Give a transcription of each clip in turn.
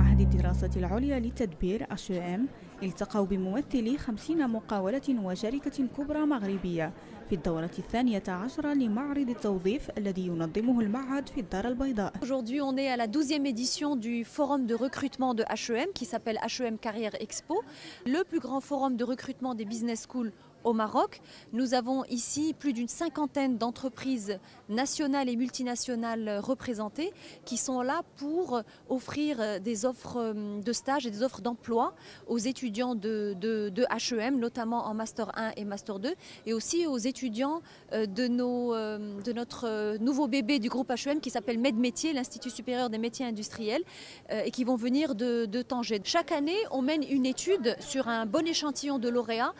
معهد الدراسة العليا للتدبير HEM التقوا بممثلي خمسين مقاولة وشركة كبرى مغربية في الدورة الثانية عشرة لمعرض التوظيف الذي ينظمه المعهد في الدار البيضاء. Aujourd'hui, on est à la 12e édition du forum de recrutement de HEM qui s'appelle HEM Carrière Expo, le plus grand forum de recrutement des business schools au Maroc. Nous avons ici plus d'une cinquantaine d'entreprises nationales et multinationales représentées qui sont là pour offrir des offres de stage et des offres d'emploi aux étudiants de, HEM, notamment en Master 1 et Master 2, et aussi aux étudiants de, nos, de notre nouveau bébé du groupe HEM qui s'appelle MedMétier, l'Institut supérieur des métiers industriels, et qui vont venir de, de Tanger. Chaque année, on mène une étude sur un bon échantillon de lauréats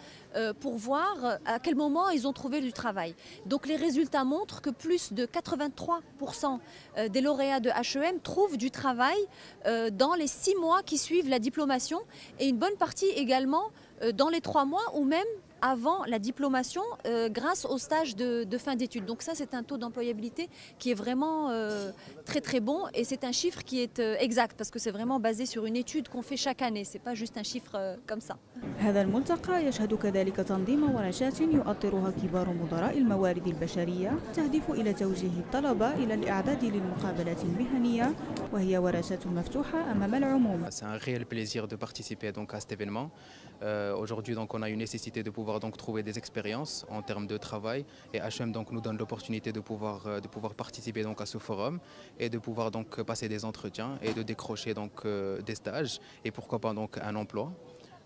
pour voir à quel moment ils ont trouvé du travail. Donc les résultats montrent que plus de 83% des lauréats de HEM trouvent du travail dans les six mois qui suivent la diplomation et une bonne partie également dans les trois mois ou même avant la diplomation euh, grâce au stage de, de fin d'études. Donc ça, c'est un taux d'employabilité qui est vraiment euh, très très bon et c'est un chiffre qui est euh, exact parce que c'est vraiment basé sur une étude qu'on fait chaque année. C'est pas juste un chiffre comme ça. هذا الملتقى يشهد كذلك تنظيم ورشات يؤطرها كبار مدراء الموارد البشرية تهدف إلى توجيه الطلبة إلى الإعداد للمقابلات المهنية وهي ورشات مفتوحة أمام العموم. C'est un réel plaisir de participer donc à cet événement. Euh, Aujourd'hui, donc, on a une nécessité de pouvoir donc trouver des expériences en termes de travail et HM nous donne l'opportunité de pouvoir de pouvoir participer donc à ce forum et de pouvoir donc passer des entretiens et de décrocher donc euh, des stages et pourquoi pas donc un emploi.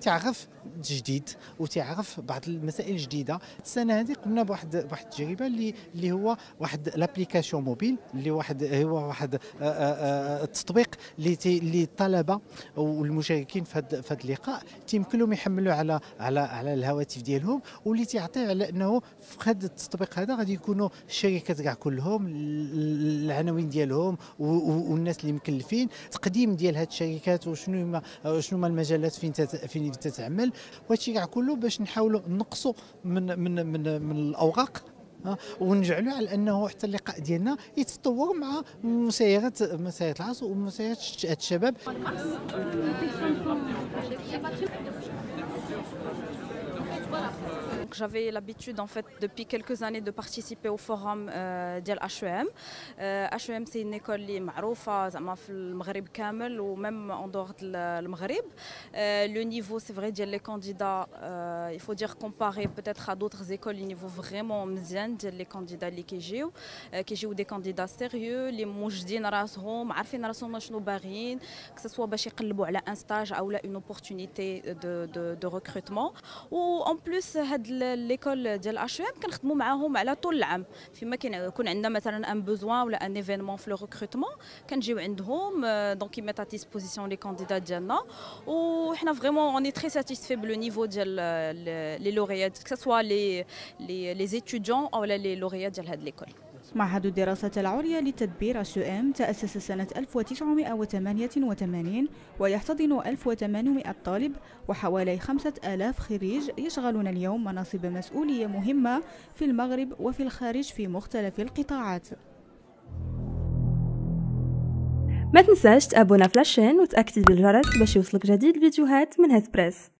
تعرف جديد وتعرف بعض المسائل الجديدة. السنة هذه قمنا بواحد بواحد التجربة اللي اللي هو واحد لابليكاسيون موبيل اللي واحد هو واحد التطبيق اللي اللي الطلبة والمشاركين في هذا اللقاء تيمكن لهم يحملوا على على على الهواتف ديالهم واللي تيعطي على إنه في هذا التطبيق هذا غادي يكونوا الشركات كاع كلهم العناوين ديالهم والناس اللي مكلفين تقديم ديال هذه الشركات وشنو شنو هما المجالات فين فين تتعمل وهادشي كاع كله باش نحاولوا نقصوا من من من من الأوراق ونجعلوا على أنه حتى اللقاء ديالنا يتطور مع مسايره مسايره العصر ومسايره الشباب. j'avais l'habitude en fait depuis quelques années de participer au forum euh, ديال HEM. Euh, HEM c'est une école اللي معروفة زعما في المغرب كامل وميم en dehors المغرب. Euh, le niveau c'est vrai ديال les candidats euh, il faut dire comparé peut-être à d'autres écoles le niveau vraiment مزيان ديال les candidats اللي كيجيو euh, كيجيو des candidats sérieux اللي موجدين راسهم عارفين راسهم شنو باغيين que ce soit باش يقلبوا على ان ستاج او لا une opportunité de de de recrutement. و en plus هاد ليكول ديال اش ام كنخدموا معاهم على طول العام. فيما كيكون عندنا مثلا ان بوزوان ولا ان ايفينمون في لو ريكروتمون كنجيو عندهم دونك يميت ا ديسبوزيسيون لي كانديدات ديالنا. وحنا فريمون اوني تري ساتيسفي بلو نيفو ديال لي لوريات كسوا لي لي لي أو لي لوريات ديال هاد ليكول معهد الدراسات العليا للتدبير ام تأسس سنة 1988 ويحتضن 1800 طالب وحوالي 5000 خريج يشغلون اليوم مناصب مسؤولية مهمة في المغرب وفي الخارج في مختلف القطاعات. ما تنساش تابونا في لاشين وتأكد بالجرس باش يوصلك جديد الفيديوهات من هيث بريس.